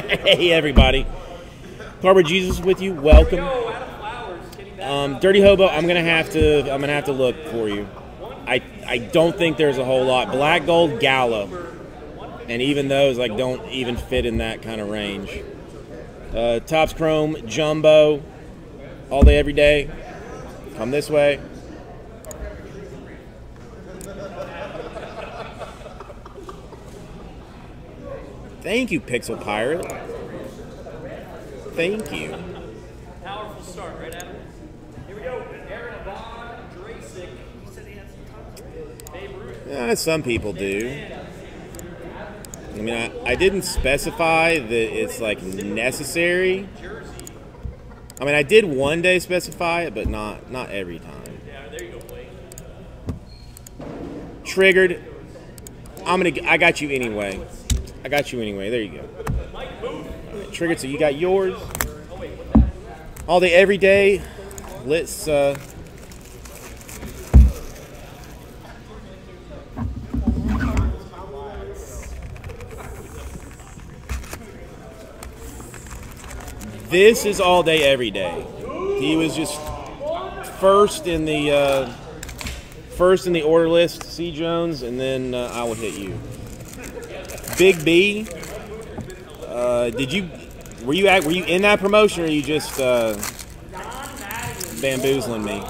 hey, everybody. Carver Jesus with you. Welcome. Um, Dirty Hobo, I'm gonna have to. I'm gonna have to look for you. I I don't think there's a whole lot. Black Gold Gallo, and even those like don't even fit in that kind of range. Uh, Topps Chrome Jumbo, all day every day. Come this way. Thank you, Pixel Pirate. Thank you. Powerful start, right, Adam? Here we go. Aaron Vaughn, Drasic. He said he had some time. Babe Ruth. Yeah, some people do. I mean, I, I didn't specify that it's like necessary. I mean, I did one day specify it, but not not every time. Yeah, there you go, Wade. Triggered. I'm gonna. I got you anyway. I got you anyway. There you go. Right, triggered. So you got yours. All day, every day. Let's. Uh, This is all day, every day. He was just first in the uh, first in the order list, C Jones, and then uh, I will hit you. Big B. Uh, did you were you at, were you in that promotion, or you just uh, bamboozling me?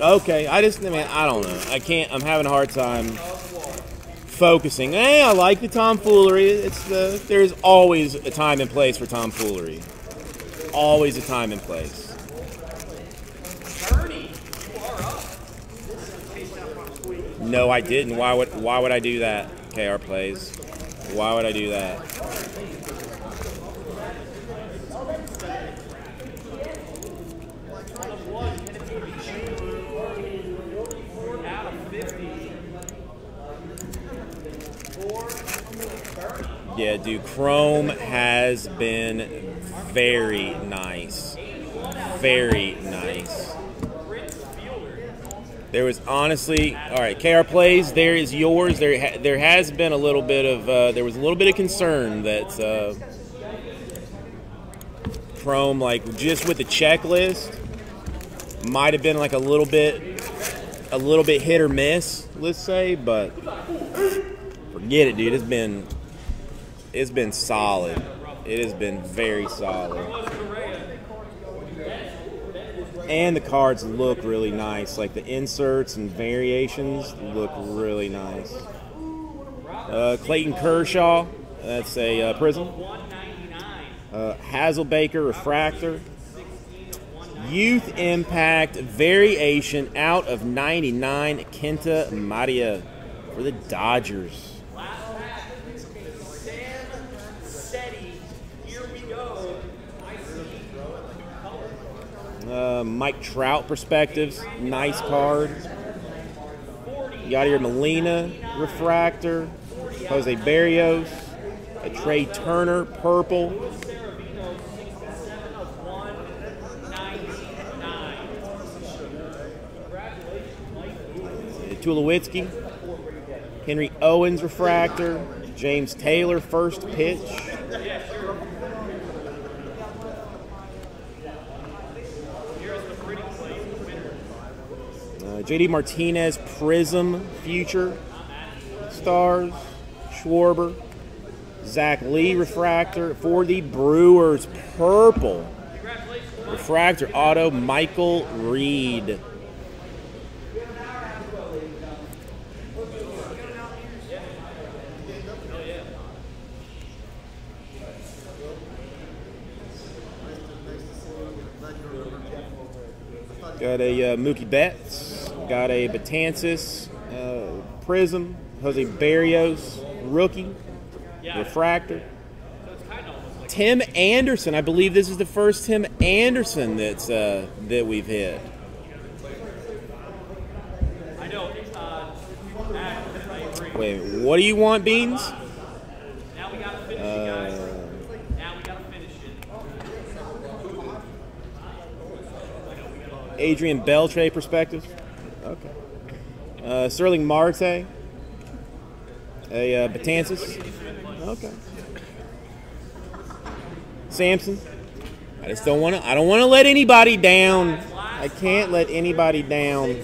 Okay, I just I mean I don't know. I can't. I'm having a hard time focusing. Hey, I like the tomfoolery. It's the there's always a time and place for tomfoolery. Always a time and place. Bernie, you are up. This is a case down from Squeaky. No, I didn't. Why would Why would I do that? KR plays. Why would I do that? Out of 50. Yeah, dude. Chrome has been very nice. Very nice. There was honestly, all right. KR plays. There is yours. There, ha- there has been a little bit of, uh, there was a little bit of concern that uh, Chrome, like just with the checklist, might have been like a little bit, a little bit hit or miss. Let's say, but forget it, dude. It's been, it's been solid. It has been very solid. And the cards look really nice. Like the inserts and variations look really nice. Uh, Clayton Kershaw, that's a uh, prism. 199. Uh, Hazelbaker Refractor. Youth Impact Variation out of 99, Kenta Maeda for the Dodgers. Uh, Mike Trout perspectives, nice card. Yadier Molina refractor, Jose Berrios, a Trea Turner purple, Tulowitzki, Henry Owens refractor, James Taylor first pitch. JD Martinez Prism Future Stars, Schwarber, Zach Lee Refractor for the Brewers Purple Refractor Auto Michael Reed. Got a uh, Mookie Betts. Got a Betances uh, Prism. Jose Berrios rookie refractor. So it's kind of almost like Tim Anderson. I believe this is the first Tim Anderson that's uh, that we've hit. I know. Uh, Adam, I agree. Wait, what do you want, Beans? Now we gotta finish it, Uh, guys. Now we gotta finish it. Adrian Beltre perspective. Okay. Uh, Starling Marte. A uh, Betances. Okay. Samson. I just don't want to. I don't want to let anybody down. I can't let anybody down.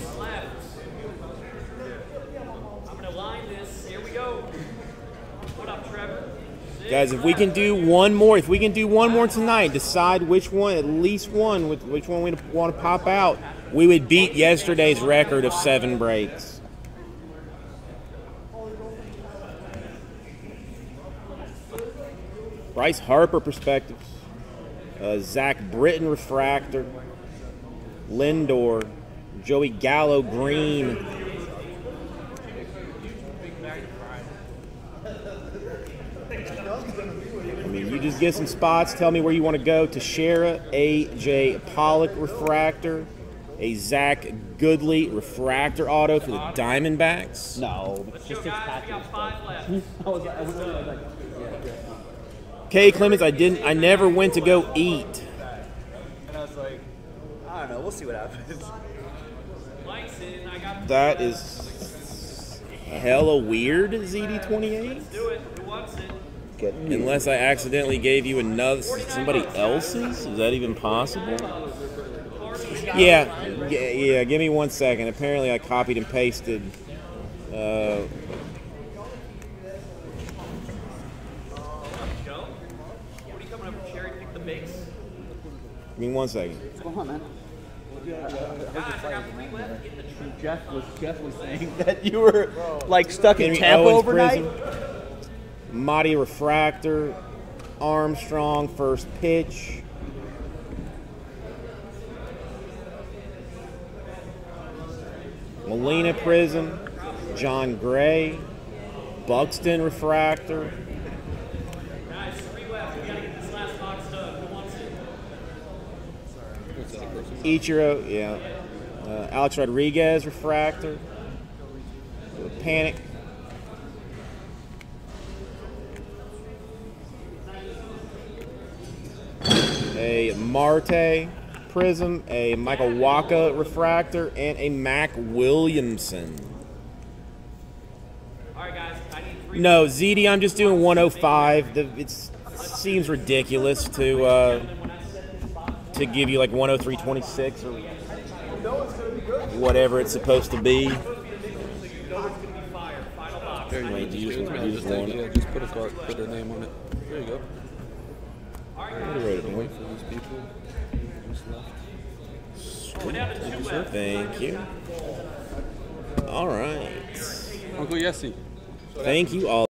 I'm gonna line this. Here we go. What up, Trevor? Guys, if we can do one more, if we can do one more tonight, decide which one, at least one, which one we want to pop out, we would beat yesterday's record of seven breaks. Bryce Harper perspectives, uh, Zach Britton refractor, Lindor, Joey Gallo green. I mean, you just get some spots. Tell me where you want to go. To Teixeira, A.J. Pollock refractor, a Zack Godley refractor auto for the Diamondbacks. No, it's just Yo, six guys, patches. five left. I was, I was, I was like, K. Clemens, I didn't. I never went to go eat. And I was like, I don't know, we'll see what happens. Mike's in. I got That is hella weird. ZD28. do it. Who wants it? Unless I accidentally gave you another somebody else's. Is that even possible? Yeah, yeah, yeah. Give me one second. Apparently, I copied and pasted. Uh, What are you coming up? Cherry pick the base? give me one second. what's going on, man? Guys, I got three left. Get the tr- Jeff was Jeff was saying that you were like stuck in Henry Tampa Owens overnight. Prism. Marte Refractor, Armstrong first pitch. Molina Prism, Jon Gray, Buxton Refractor, Guys? Ichiro, yeah, uh, Alex Rodriguez Refractor, Panic. A Marte Prism, a Michael Wacha Refractor, and a Mac Williamson. All right, guys. I need three. No, ZD, I'm just doing 105. The, it's, it seems ridiculous to uh, to give you like 103.26 or whatever it's supposed to be. Wait, you just, you just want yeah, it. just put a card, put their name on it. There you go. I wrote it Wait for these people. Who's left? We're down to left. Thank you. All right. Uncle Yessie. Thank you all.